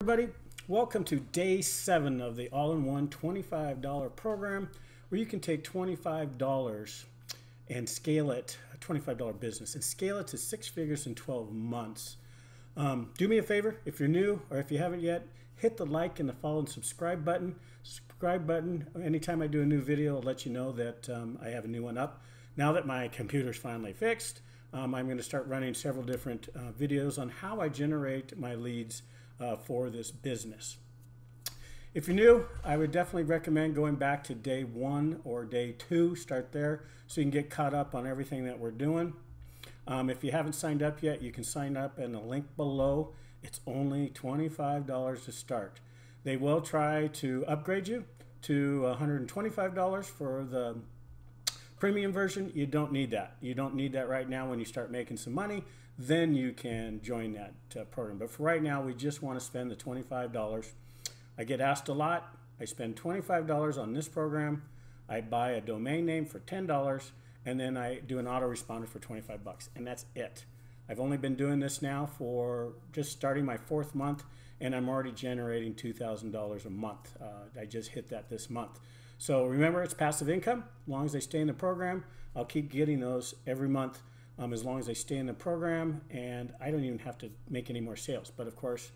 everybody. Welcome to day seven of the all-in-one $25 program where you can take $25 and scale it, a $25 business, and scale it to six figures in 12 months. Um, do me a favor, if you're new or if you haven't yet, hit the like and the follow and subscribe button. Subscribe button, anytime I do a new video, I'll let you know that um, I have a new one up. Now that my computer's finally fixed, um, I'm going to start running several different uh, videos on how I generate my leads uh, for this business. If you're new, I would definitely recommend going back to day one or day two. Start there so you can get caught up on everything that we're doing. Um, if you haven't signed up yet, you can sign up in the link below. It's only $25 to start. They will try to upgrade you to $125 for the premium version. You don't need that. You don't need that right now when you start making some money. Then you can join that uh, program. But for right now, we just want to spend the $25. I get asked a lot. I spend $25 on this program. I buy a domain name for $10 and then I do an autoresponder for 25 bucks and that's it. I've only been doing this now for just starting my fourth month and I'm already generating $2,000 a month. Uh, I just hit that this month. So remember, it's passive income. As long as I stay in the program, I'll keep getting those every month um, as long as I stay in the program and I don't even have to make any more sales. But of course,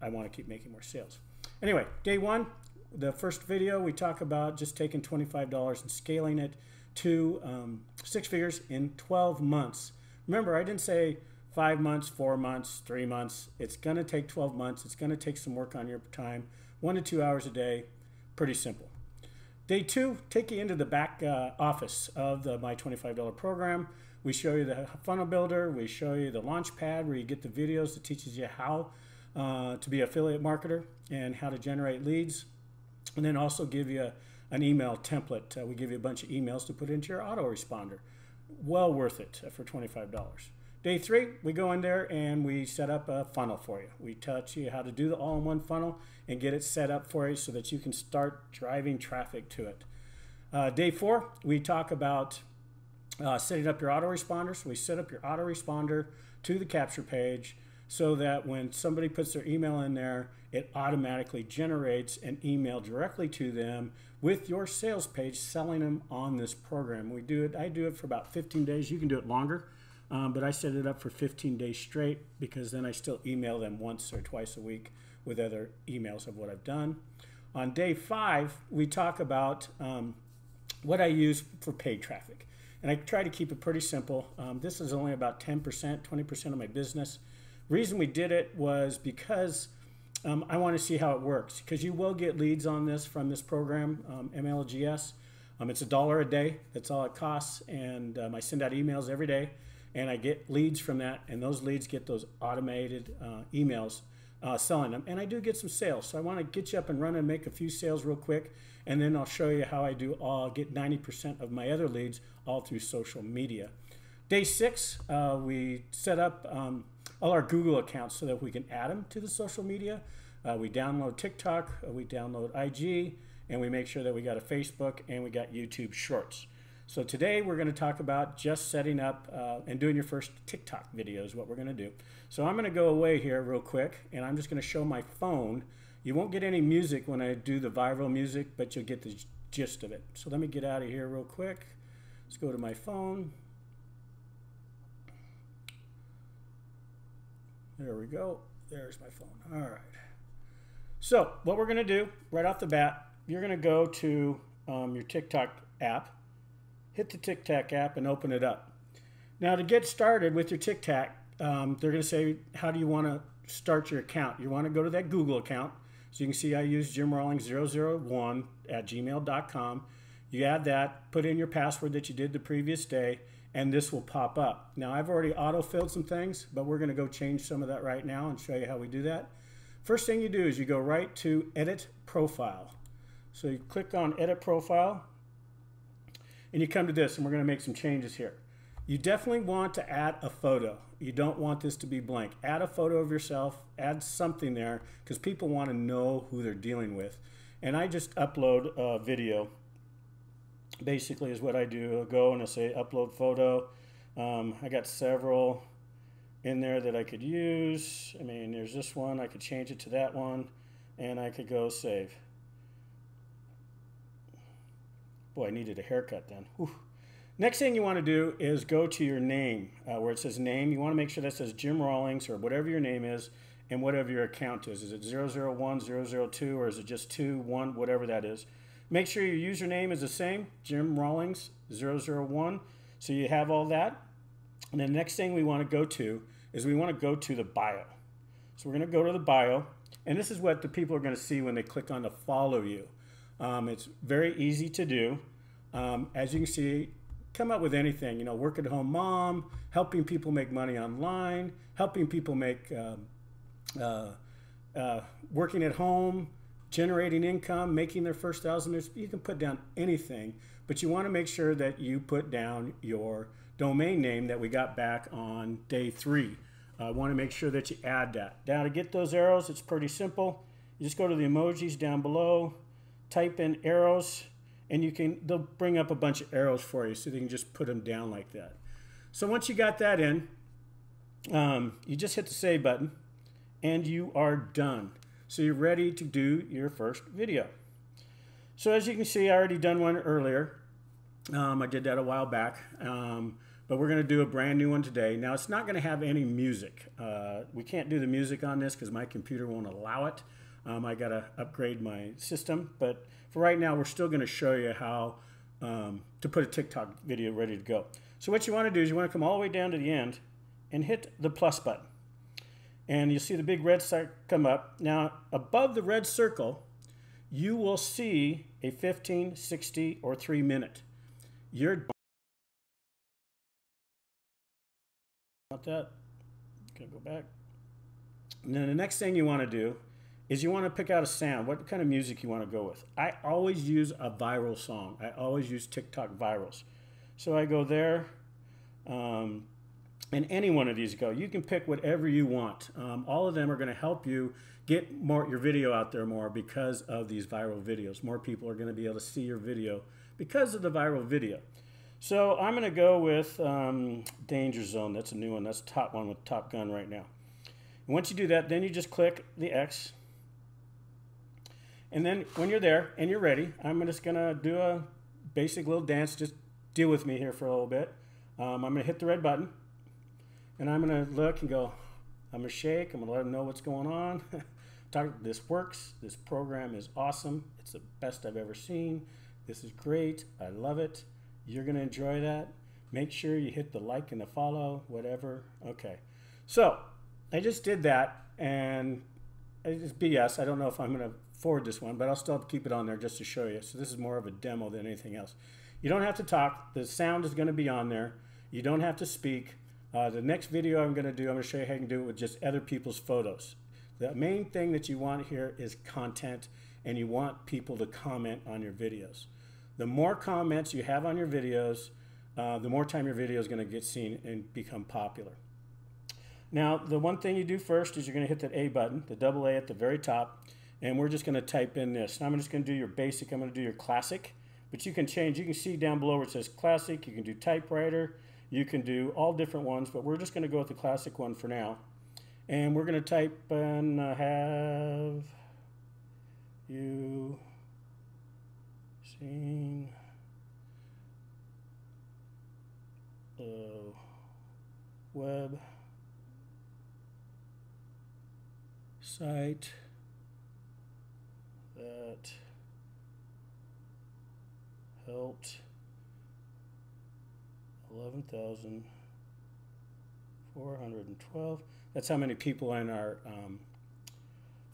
I want to keep making more sales. Anyway, day one, the first video, we talk about just taking $25 and scaling it to um, six figures in 12 months. Remember, I didn't say five months, four months, three months. It's going to take 12 months. It's going to take some work on your time, one to two hours a day. Pretty simple. Day two, take you into the back uh, office of the My $25 program. We show you the funnel builder. We show you the launch pad where you get the videos that teaches you how uh, to be affiliate marketer and how to generate leads. And then also give you a, an email template. Uh, we give you a bunch of emails to put into your autoresponder. Well worth it for $25. Day three, we go in there and we set up a funnel for you. We teach you how to do the all-in-one funnel and get it set up for you so that you can start driving traffic to it. Uh, day four, we talk about uh, setting up your autoresponder. So we set up your autoresponder to the capture page so that when somebody puts their email in there, it automatically generates an email directly to them with your sales page selling them on this program. We do it, I do it for about 15 days. You can do it longer, um, but I set it up for 15 days straight because then I still email them once or twice a week with other emails of what I've done. On day five, we talk about um, what I use for paid traffic. And I try to keep it pretty simple. Um, this is only about 10%, 20% of my business. Reason we did it was because um, I want to see how it works. Because you will get leads on this from this program, um, MLGS. Um, it's a dollar a day. That's all it costs. And um, I send out emails every day. And I get leads from that. And those leads get those automated uh, emails uh, selling them. And I do get some sales. So I want to get you up and run and make a few sales real quick. And then I'll show you how I do all, get 90% of my other leads all through social media. Day six, uh, we set up um, all our Google accounts so that we can add them to the social media. Uh, we download TikTok, uh, we download IG, and we make sure that we got a Facebook and we got YouTube Shorts. So today we're going to talk about just setting up uh, and doing your first TikTok video is what we're going to do. So I'm going to go away here real quick and I'm just going to show my phone. You won't get any music when I do the viral music, but you'll get the gist of it. So let me get out of here real quick. Let's go to my phone. There we go. There's my phone. All right. So what we're going to do right off the bat, you're going to go to um, your TikTok app hit the TikTok app and open it up. Now to get started with your TikTok, um, they're going to say, how do you want to start your account? You want to go to that Google account. So you can see I use Jim Rawling 001 at gmail.com. You add that, put in your password that you did the previous day, and this will pop up. Now I've already auto-filled some things, but we're going to go change some of that right now and show you how we do that. First thing you do is you go right to Edit Profile. So you click on Edit Profile, and you come to this and we're going to make some changes here. You definitely want to add a photo. You don't want this to be blank. Add a photo of yourself, add something there because people want to know who they're dealing with. And I just upload a video. Basically is what I do. I'll go and I say upload photo. Um, I got several in there that I could use. I mean, there's this one. I could change it to that one, and I could go save. Boy, I needed a haircut then. Whew. Next thing you want to do is go to your name, uh, where it says name. You want to make sure that says Jim Rawlings or whatever your name is and whatever your account is. Is it 001, 002, or is it just 2, 1, whatever that is. Make sure your username is the same, Jim Rawlings 001. So you have all that. And the next thing we want to go to is we want to go to the bio. So we're going to go to the bio. And this is what the people are going to see when they click on the follow you. Um, it's very easy to do. Um, as you can see, come up with anything, you know, work at home mom, helping people make money online, helping people make, um, uh, uh, working at home, generating income, making their first thousand. You can put down anything, but you want to make sure that you put down your domain name that we got back on day three. I uh, want to make sure that you add that. Now to get those arrows, it's pretty simple. You just go to the emojis down below, type in arrows, and you can they'll bring up a bunch of arrows for you so they can just put them down like that. So once you got that in, um, you just hit the save button and you are done. So you're ready to do your first video. So as you can see, I already done one earlier. Um, I did that a while back, um, but we're going to do a brand new one today. Now it's not going to have any music. Uh, we can't do the music on this because my computer won't allow it. Um, I got to upgrade my system, but for right now, we're still going to show you how um, to put a TikTok video ready to go. So what you want to do is you want to come all the way down to the end and hit the plus button. And you'll see the big red circle come up. Now, above the red circle, you will see a 15, 60, or 3 minute. You're about that. Gonna go back. And then the next thing you want to do is you want to pick out a sound, what kind of music you want to go with. I always use a viral song. I always use TikTok virals. So I go there, um, and any one of these go. You can pick whatever you want. Um, all of them are going to help you get more your video out there more because of these viral videos. More people are going to be able to see your video because of the viral video. So I'm going to go with um, Danger Zone. That's a new one. That's top one with Top Gun right now. Once you do that, then you just click the X and then when you're there and you're ready, I'm just gonna do a basic little dance. Just deal with me here for a little bit. Um, I'm gonna hit the red button and I'm gonna look and go, I'm gonna shake, I'm gonna let them know what's going on. Talk, this works, this program is awesome. It's the best I've ever seen. This is great, I love it. You're gonna enjoy that. Make sure you hit the like and the follow, whatever. Okay, so I just did that and it's BS. I don't know if I'm gonna forward this one, but I'll still keep it on there just to show you. So this is more of a demo than anything else. You don't have to talk. The sound is going to be on there. You don't have to speak. Uh, the next video I'm going to do, I'm going to show you how you can do it with just other people's photos. The main thing that you want here is content, and you want people to comment on your videos. The more comments you have on your videos, uh, the more time your video is going to get seen and become popular. Now, the one thing you do first is you're going to hit that A button, the double A at the very top and we're just going to type in this. I'm just going to do your basic, I'm going to do your classic, but you can change, you can see down below where it says classic, you can do typewriter, you can do all different ones, but we're just going to go with the classic one for now. And we're going to type in uh, have you seen the web site that helped 11,412. That's how many people in our um,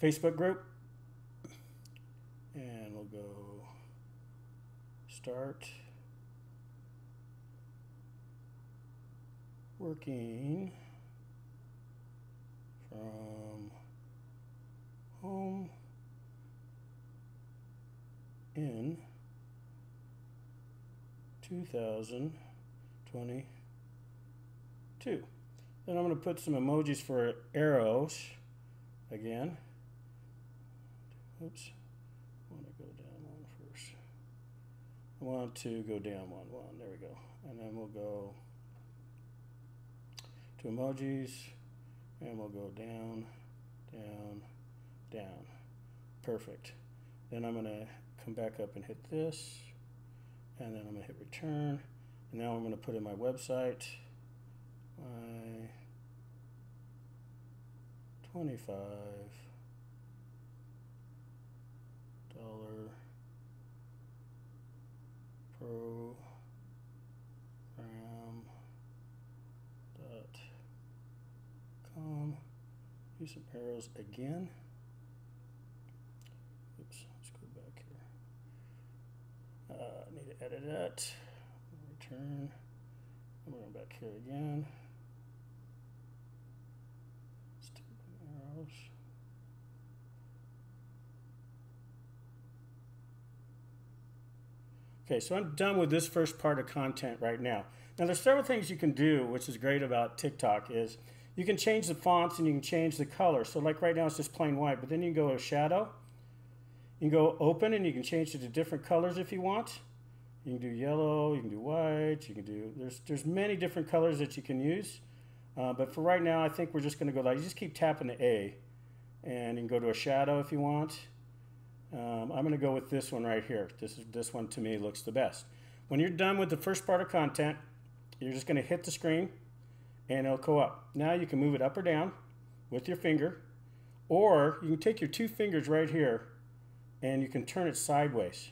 Facebook group. And we'll go start working from home in 2022. Then I'm going to put some emojis for arrows again. Oops. I want to go down one first. I want to go down one. One. There we go. And then we'll go to emojis. and we'll go down, down, down. Perfect. Then I'm going to come back up and hit this, and then I'm going to hit return. And now I'm going to put in my website, my 25 dollar program dot com. Use some arrows again. Oops, let's go back Uh, need to edit it. Return. I'm going back here again. arrows. Okay, so I'm done with this first part of content right now. Now there's several things you can do, which is great about TikTok, is you can change the fonts and you can change the color. So like right now it's just plain white, but then you can go to shadow. You can go open and you can change it to different colors if you want. You can do yellow, you can do white, you can do, there's, there's many different colors that you can use. Uh, but for right now, I think we're just gonna go like, you just keep tapping the A and you can go to a shadow if you want. Um, I'm going to go with this one right here. This, is, this one to me looks the best. When you're done with the first part of content, you're just going to hit the screen and it'll go up. Now you can move it up or down with your finger, or you can take your two fingers right here and you can turn it sideways.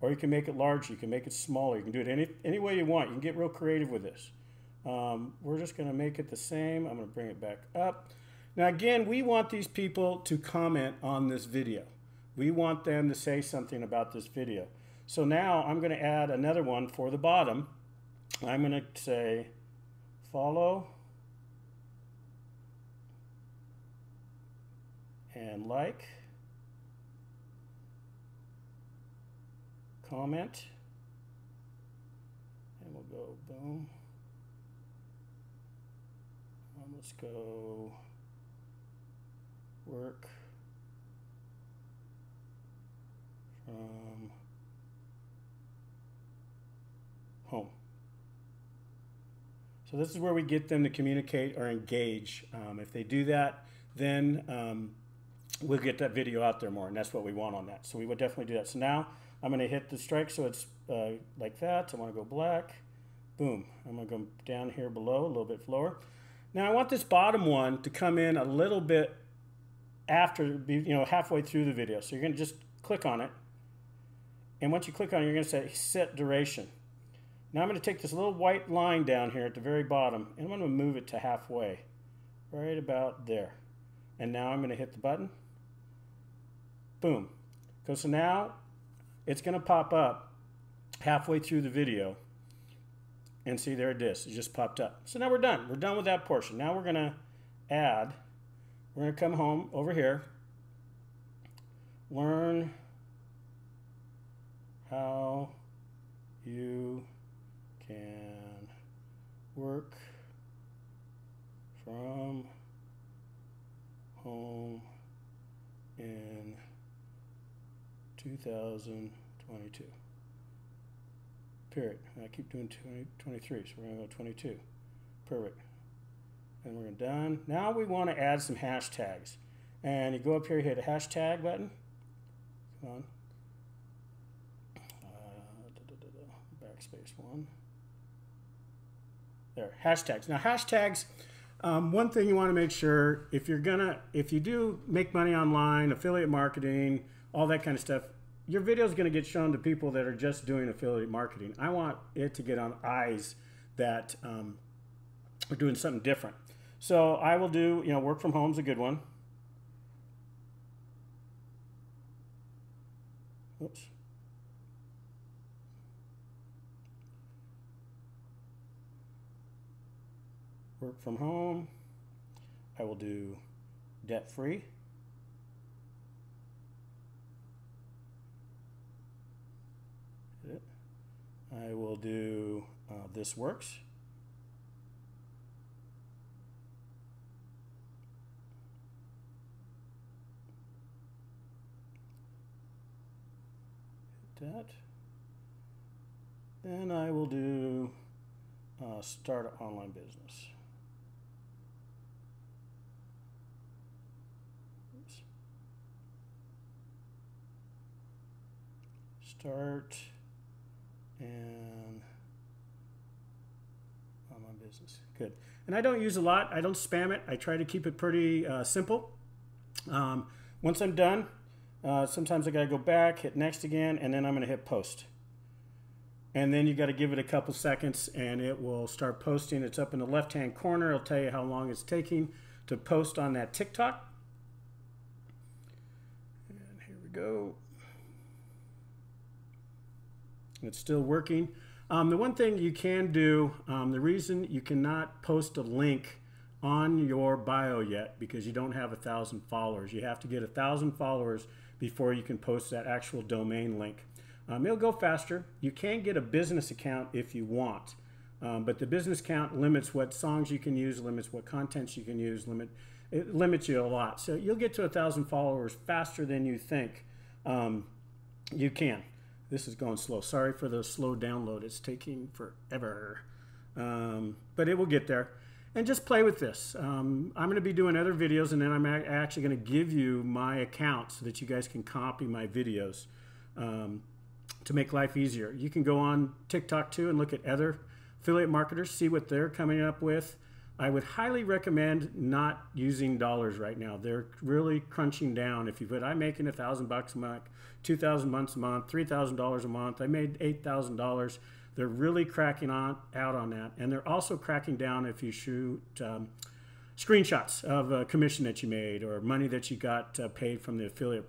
Or you can make it larger, you can make it smaller, you can do it any, any way you want. You can get real creative with this. Um, we're just going to make it the same. I'm going to bring it back up. Now again, we want these people to comment on this video. We want them to say something about this video. So now I'm going to add another one for the bottom. I'm going to say follow and like, comment, and we'll go boom. Um, let's go work from home. So this is where we get them to communicate or engage. Um, if they do that, then um, we'll get that video out there more, and that's what we want on that. So we would definitely do that. So now I'm going to hit the strike so it's uh, like that. I want to go black. Boom. I'm going to go down here below, a little bit lower. Now I want this bottom one to come in a little bit after, you know, halfway through the video. So you're going to just click on it. And once you click on it, you're going to say set duration. Now I'm going to take this little white line down here at the very bottom, and I'm going to move it to halfway, right about there. And now I'm going to hit the button. Boom. So now it's going to pop up halfway through the video. And see, there it is. It just popped up. So now we're done. We're done with that portion. Now we're going to add, we're going to come home over here, learn how you can work from home in 2022. Period. I keep doing 20, 23, so we're going to go 22. Perfect. And we're done. Now we want to add some hashtags. And you go up here, hit a hashtag button. Come on. backspace one. There, hashtags. Now hashtags, um, one thing you want to make sure, if you're gonna, if you do make money online, affiliate marketing, all that kind of stuff, your video is going to get shown to people that are just doing affiliate marketing. I want it to get on eyes that um, are doing something different. So I will do, you know, work from home is a good one. Oops. work from home. I will do debt free. I will do uh, this works. Hit that. Then I will do uh, start an online business. Oops. Start and I'm on business. Good. And I don't use a lot. I don't spam it. I try to keep it pretty uh, simple. Um, once I'm done, uh, sometimes I got to go back, hit next again, and then I'm going to hit post. And then you got to give it a couple seconds and it will start posting. It's up in the left hand corner. It'll tell you how long it's taking to post on that TikTok. And here we go. It's still working. Um, the one thing you can do, um, the reason you cannot post a link on your bio yet because you don't have a thousand followers. You have to get a thousand followers before you can post that actual domain link. Um, it'll go faster. You can get a business account if you want, um, but the business account limits what songs you can use, limits what contents you can use, limit it limits you a lot. So you'll get to a thousand followers faster than you think um, you can. This is going slow. Sorry for the slow download. It's taking forever, um, but it will get there and just play with this. Um, I'm going to be doing other videos and then I'm actually going to give you my account so that you guys can copy my videos um, to make life easier. You can go on TikTok too and look at other affiliate marketers, see what they're coming up with. I would highly recommend not using dollars right now. They're really crunching down. If you put, I'm making a thousand bucks a month, two thousand months a month, three thousand dollars a month. I made eight thousand dollars they're really cracking on out on that, and they're also cracking down if you shoot um, screenshots of a commission that you made or money that you got uh, paid from the affiliate